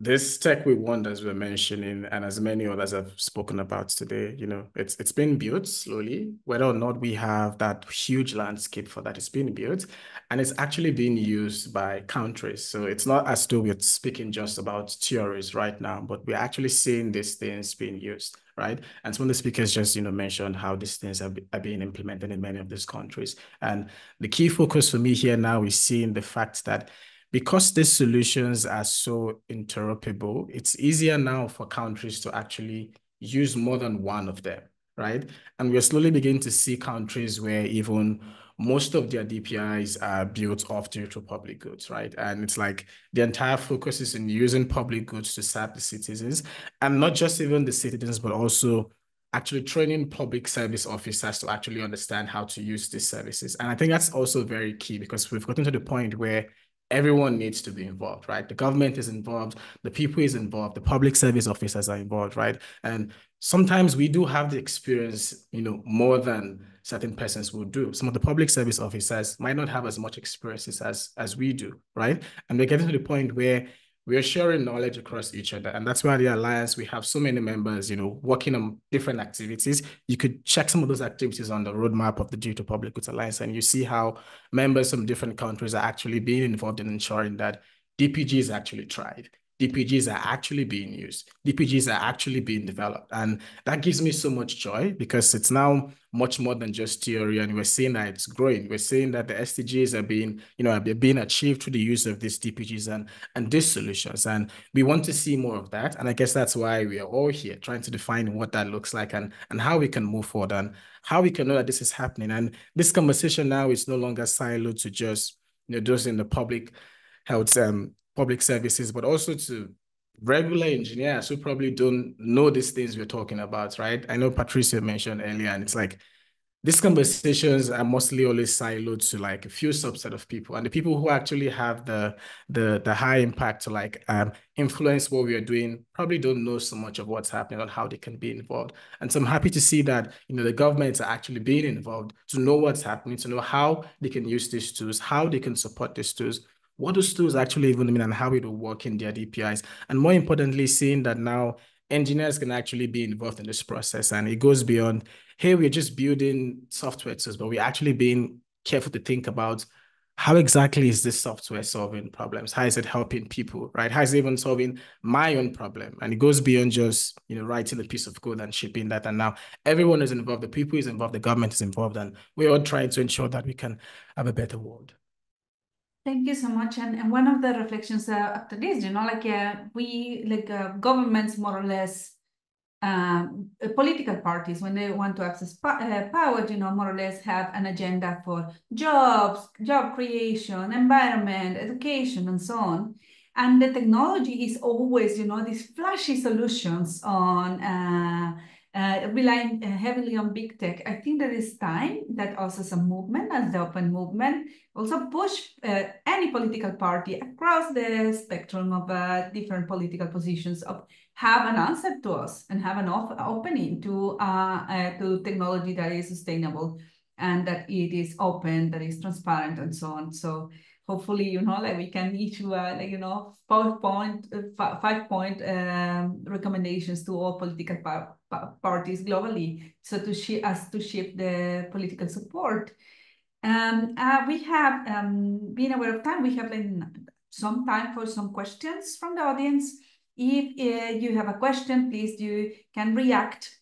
Speaker 4: this tech we want, as we're mentioning, and as many others have spoken about today, you know, it's it's been built slowly. Whether or not we have that huge landscape for that, it's been built, and it's actually being used by countries. So it's not as though we're speaking just about theories right now, but we're actually seeing these things being used right? And some of the speakers just, you know, mentioned how these things are, are being implemented in many of these countries. And the key focus for me here now is seeing the fact that because these solutions are so interoperable, it's easier now for countries to actually use more than one of them, right? And we're slowly beginning to see countries where even most of their DPIs are built off digital public goods, right? And it's like the entire focus is in using public goods to serve the citizens and not just even the citizens, but also actually training public service officers to actually understand how to use these services. And I think that's also very key because we've gotten to the point where everyone needs to be involved, right? The government is involved, the people is involved, the public service officers are involved, right? And sometimes we do have the experience, you know, more than certain persons will do. Some of the public service officers might not have as much experiences as, as we do, right? And we're getting to the point where we are sharing knowledge across each other. And that's why the Alliance, we have so many members, you know, working on different activities. You could check some of those activities on the roadmap of the Digital Public Goods Alliance, and you see how members from different countries are actually being involved in ensuring that DPGs actually thrive. DPGs are actually being used. DPGs are actually being developed. And that gives me so much joy because it's now much more than just theory. And we're seeing that it's growing. We're seeing that the SDGs are being, you know, are being achieved through the use of these DPGs and, and these solutions. And we want to see more of that. And I guess that's why we are all here trying to define what that looks like and, and how we can move forward and how we can know that this is happening. And this conversation now is no longer siloed to just, you know, those in the public health um, public services, but also to regular engineers who probably don't know these things we're talking about, right? I know Patricia mentioned earlier, and it's like these conversations are mostly always siloed to like a few subset of people, and the people who actually have the the the high impact to like um, influence what we are doing probably don't know so much of what's happening or how they can be involved. And so I'm happy to see that you know the governments are actually being involved to know what's happening, to know how they can use these tools, how they can support these tools, what do tools actually even mean and how it will work in their DPIs? And more importantly, seeing that now engineers can actually be involved in this process and it goes beyond, hey, we're just building software tools, but we're actually being careful to think about how exactly is this software solving problems? How is it helping people, right? How is it even solving my own problem? And it goes beyond just, you know, writing a piece of code and shipping that. And now everyone is involved, the people is involved, the government is involved, and we're all trying to ensure that we can have a better world.
Speaker 1: Thank you so much. And, and one of the reflections uh, after this, you know, like uh, we, like uh, governments more or less, um, uh, political parties, when they want to access uh, power, you know, more or less have an agenda for jobs, job creation, environment, education, and so on. And the technology is always, you know, these flashy solutions on uh, relying uh, heavily on big tech. I think there is time that also some movement, as the open movement, also push uh, any political party across the spectrum of uh, different political positions of have an answer to us and have an opening to uh, uh, to technology that is sustainable and that it is open, that is transparent, and so on. So hopefully, you know, like we can issue, a like, you know, five point, uh, five point um, recommendations to all political pa pa parties globally. So to shift us to shift the political support. Um, uh, we have um, been aware of time. We have like some time for some questions from the audience. If uh, you have a question, please you can react,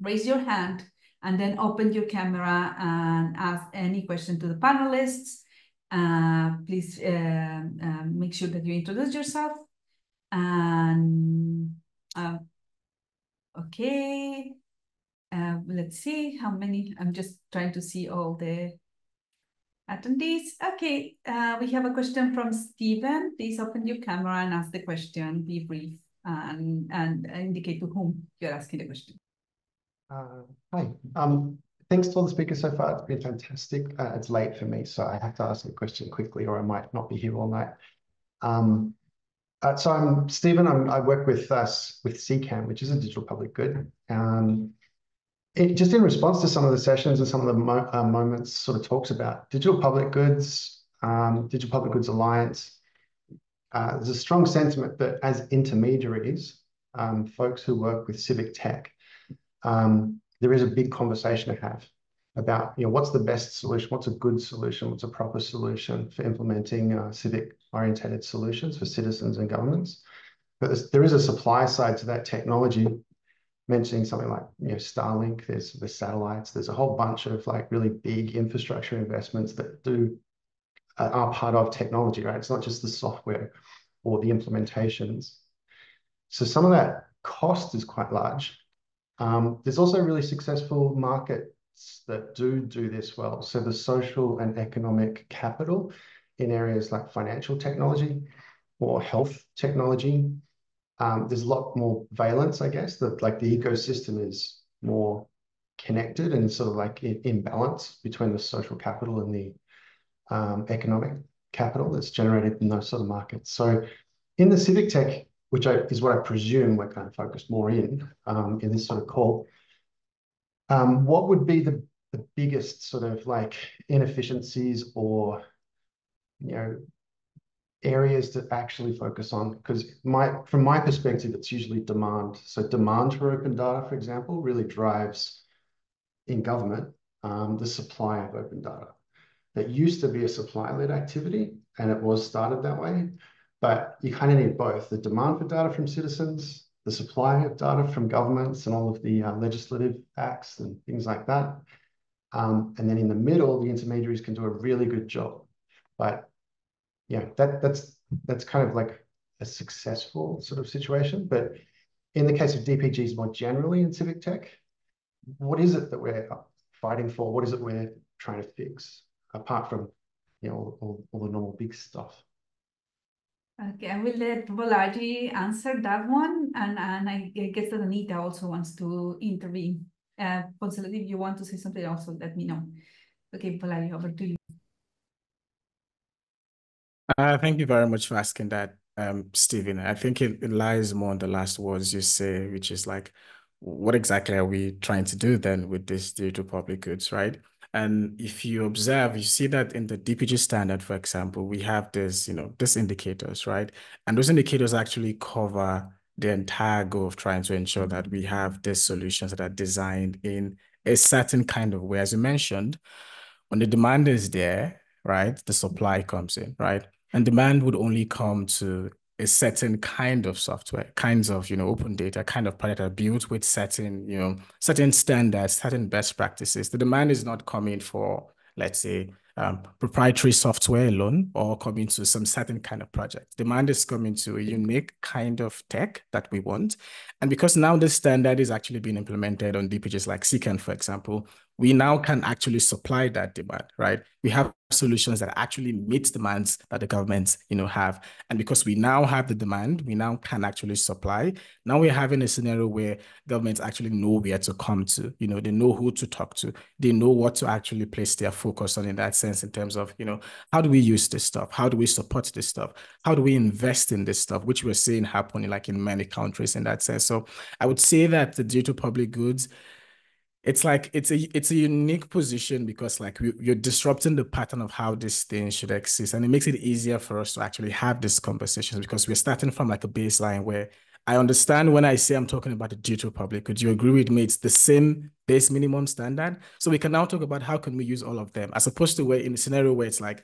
Speaker 1: raise your hand, and then open your camera and ask any question to the panelists. Uh, please uh, uh, make sure that you introduce yourself. And uh, okay, uh, let's see how many. I'm just trying to see all the attendees. Okay, uh, we have a question from Stephen. Please open your camera and ask the question. Be brief and and indicate to whom you're asking the question.
Speaker 5: hi. Um, thanks to all the speakers so far. It's been fantastic. Uh, it's late for me, so I have to ask a question quickly or I might not be here all night. Um, uh, so I'm Stephen. I'm, i work with us with CKAN, which is a digital public good. Um, it, just in response to some of the sessions and some of the mo uh, moments sort of talks about digital public goods, um, Digital Public Goods Alliance. Uh, there's a strong sentiment that as intermediaries, um, folks who work with civic tech, um, there is a big conversation to have about you know what's the best solution, what's a good solution, what's a proper solution for implementing uh, civic oriented solutions for citizens and governments. But there is a supply side to that technology. Mentioning something like you know Starlink, there's the satellites, there's a whole bunch of like really big infrastructure investments that do uh, are part of technology, right? It's not just the software or the implementations. So some of that cost is quite large. Um, there's also really successful markets that do do this well. So the social and economic capital in areas like financial technology or health technology, um, there's a lot more valence, I guess, that like the ecosystem is more connected and sort of like in, balance between the social capital and the um, economic capital that's generated in those sort of markets. So in the civic tech which is what I presume we're kind of focused more in um, in this sort of call. Um, what would be the, biggest sort of like inefficiencies or, you know, areas to actually focus on? Because my, from my perspective, it's usually demand. So demand for open data, for example, really drives in government um, the supply of open data. That used to be a supply-led activity, and it was started that way. But you kind of need both the demand for data from citizens, the supply of data from governments and all of the uh, legislative acts and things like that. Um, and then in the middle, the intermediaries can do a really good job. But yeah, that that's that's kind of like a successful sort of situation. But in the case of DPGs more generally in civic tech, what is it that we're fighting for? What is it we're trying to fix apart from you know all, all the normal big stuff?
Speaker 1: Okay, I will let Bolaji answer that one, and, and I guess that Anita also wants to intervene. Uh, if you want to say something also, let me know. Okay, Bolaji, over to you.
Speaker 4: Uh, thank you very much for asking that, um, Stephen. I think it, it lies more on the last words you say, which is like, what exactly are we trying to do then with this digital public goods, right? And if you observe, you see that in the DPG standard, for example, we have this, you know, this indicators, right? And those indicators actually cover the entire goal of trying to ensure that we have these solutions that are designed in a certain kind of way. As you mentioned, when the demand is there, right, the supply comes in, right? And demand would only come to a certain kind of software, kinds of, you know, open data, kind of product are built with certain, you know, certain standards, certain best practices. The demand is not coming for, let's say, um, proprietary software alone or coming to some certain kind of project. Demand is coming to a unique kind of tech that we want. And because now this standard is actually being implemented on DPGs like CKAN, for example, we now can actually supply that demand, right? We have solutions that actually meet demands that the governments, you know, have. And because we now have the demand, we now can actually supply. Now we're having a scenario where governments actually know where to come to, you know, they know who to talk to, they know what to actually place their focus on in that sense, in terms of, you know, how do we use this stuff? How do we support this stuff? How do we invest in this stuff, which we're seeing happening like in many countries in that sense. So I would say that the digital public goods it's like it's a it's a unique position because like we, you're disrupting the pattern of how this thing should exist and it makes it easier for us to actually have these conversations because we're starting from like a baseline where i understand when i say i'm talking about the digital public could you agree with me? It's the same base minimum standard. So we can now talk about how can we use all of them as opposed to where in a scenario where it's like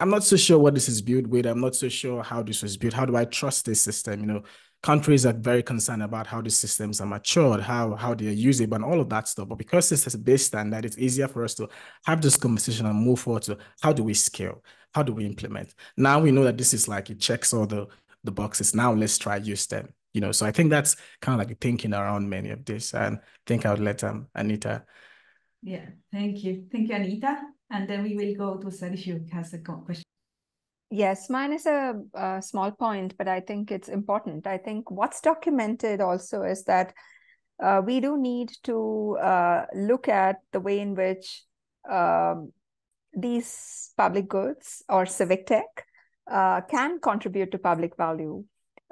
Speaker 4: i'm not so sure what this is built with. I'm not so sure how this was built. How do i trust this system? You know countries are very concerned about how the systems are matured, how how they are usable, and all of that stuff. But because this is a base standard, it's easier for us to have this conversation and move forward to how do we scale, how do we implement. Now we know that this is like it checks all the the boxes. Now let's try use them. You know, so I think that's kind of like thinking around many of this, and I think I would let um, Anita.
Speaker 1: Yeah, thank you, thank you, Anita, and then we will go to Sergio who has a question.
Speaker 2: Yes, mine is a, a, small point, but I think it's important. I think what's documented also is that uh, we do need to uh, look at the way in which um, these public goods or civic tech uh, can contribute to public value.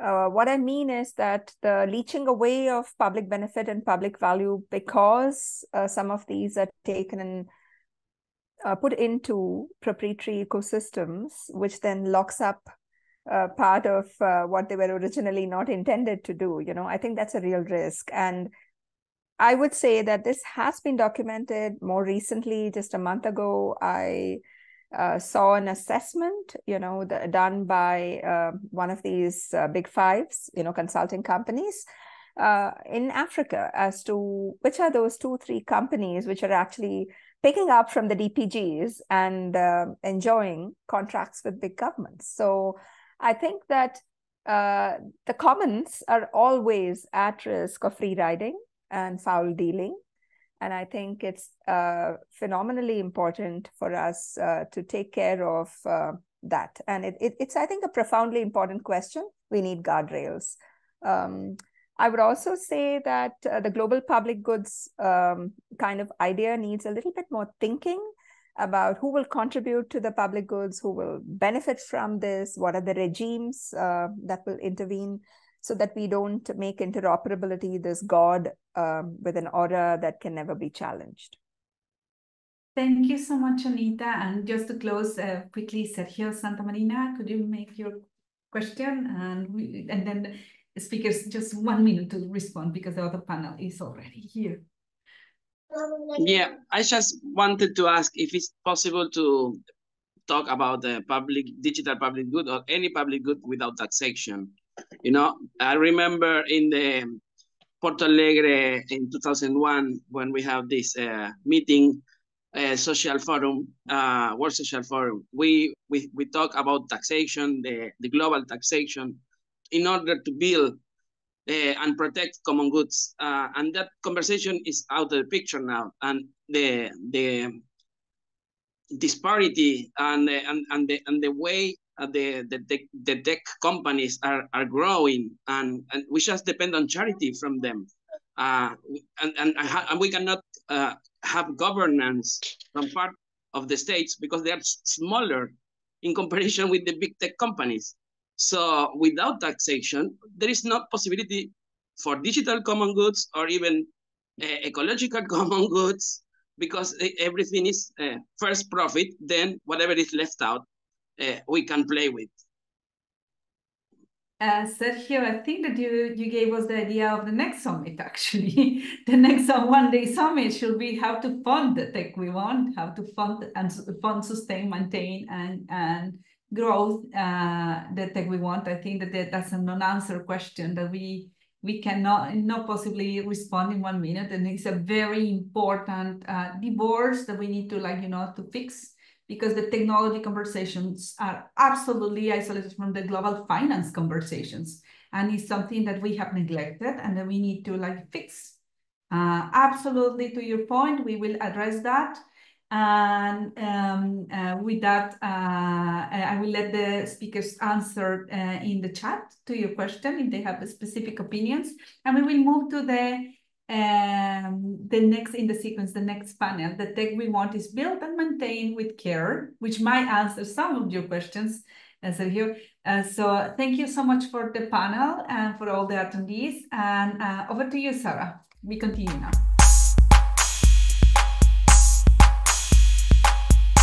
Speaker 2: Uh, what I mean is that the leeching away of public benefit and public value because uh, some of these are taken in uh, put into proprietary ecosystems, which then locks up uh, part of uh, what they were originally not intended to do. You know, I think that's a real risk. And I would say that this has been documented more recently. Just a month ago, I uh, saw an assessment, you know, the, done by uh, one of these uh, big fives, you know, consulting companies. in Africa, as to which are those two, three companies which are actually picking up from the DPGs and uh, enjoying contracts with big governments. So I think that uh, the commons are always at risk of free riding and foul dealing. And I think it's uh, phenomenally important for us uh, to take care of uh, that. And it, it, it's, I think, a profoundly important question. We need guardrails. Um, I would also say that uh, the global public goods um, kind of idea needs a little bit more thinking about who will contribute to the public goods, who will benefit from this, what are the regimes uh, that will intervene, so that we don't make interoperability this god um, with an order that can never be challenged.
Speaker 1: Thank you so much, Anita. And just to close uh, quickly, Sergio Santamarina, could you make your question and we, and then speakers just one minute to respond because the other panel is already here.
Speaker 6: Yeah, I just wanted to ask if it's possible to talk about the public digital public good or any public good without taxation. You know, I remember in the Porto Alegre in 2001 when we have this uh, meeting, uh, social forum, uh, World Social Forum. We we we talk about taxation, the the global taxation, in order to build uh, and protect common goods. Uh, and that conversation is out of the picture now. And the the disparity and the, and, and the and the way the, the the tech companies are are growing and and we just depend on charity from them. Uh, and and and we cannot uh, have governance from part of the states because they are smaller in comparison with the big tech companies. So without taxation, there is no possibility for digital common goods or even uh, ecological common goods because everything is uh, first profit, then whatever is left out, uh, we can play with.
Speaker 1: Uh, Sergio, I think that you, you gave us the idea of the next summit, actually. the next one-day summit should be how to fund the tech we want, how to fund and fund, sustain, maintain, and, and growth uh, that we want. I think that that's a non-answer question that we we cannot not possibly respond in one minute, and it's a very important uh, divorce that we need to like you know to fix because the technology conversations are absolutely isolated from the global finance conversations. And it's something that we have neglected and that we need to like fix. Uh, absolutely to your point, we will address that. And um, uh, with that, uh, I will let the speakers answer uh, in the chat to your question if they have specific opinions. And we will move to the um, the next in the sequence, the next panel. The tech we want is built and maintained with care, which might answer some of your questions, Sergio. Uh, so thank you so much for the panel and for all the attendees. And uh, over to you, Sarah. We continue now.